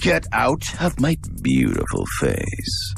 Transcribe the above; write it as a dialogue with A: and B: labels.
A: Get out of my beautiful face.